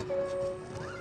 うわ!